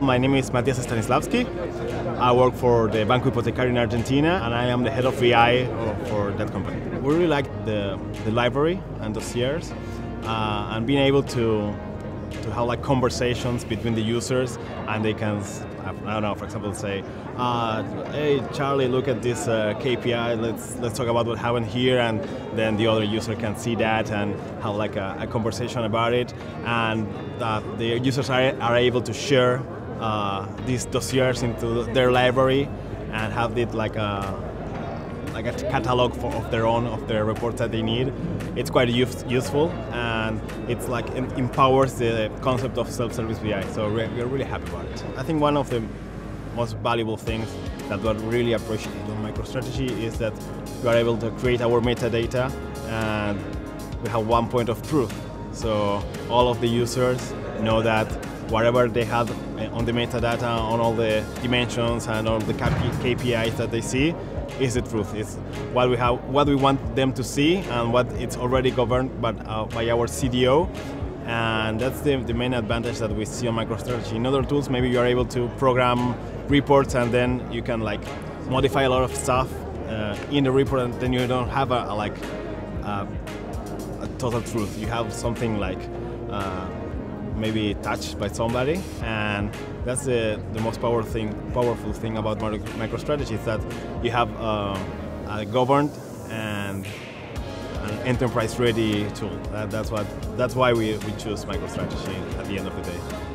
My name is Matias Stanislavski. I work for the Banco Hipotecario in Argentina and I am the head of BI for that company. We really like the, the library and dossiers uh, and being able to to have like conversations between the users and they can I don't know for example say uh, hey Charlie look at this uh, KPI let's let's talk about what happened here and then the other user can see that and have like a, a conversation about it and that the users are, are able to share uh, these dossiers into their library and have it like a like a catalog for, of their own of the reports that they need. It's quite use, useful and it's like it empowers the concept of self-service BI. So we're, we're really happy about it. I think one of the most valuable things that we really appreciate on MicroStrategy is that we are able to create our metadata and we have one point of truth. So all of the users know that whatever they have on the metadata, on all the dimensions and all the KPIs that they see, is the truth. It's what we have, what we want them to see, and what it's already governed by, uh, by our CDO. And that's the, the main advantage that we see on MicroStrategy. In other tools, maybe you are able to program reports and then you can like modify a lot of stuff uh, in the report, and then you don't have a, a like a, a total truth. You have something like. Uh, maybe touched by somebody and that's the, the most powerful thing, powerful thing about MicroStrategy is that you have uh, a governed and an enterprise ready tool. That, that's, what, that's why we, we choose MicroStrategy at the end of the day.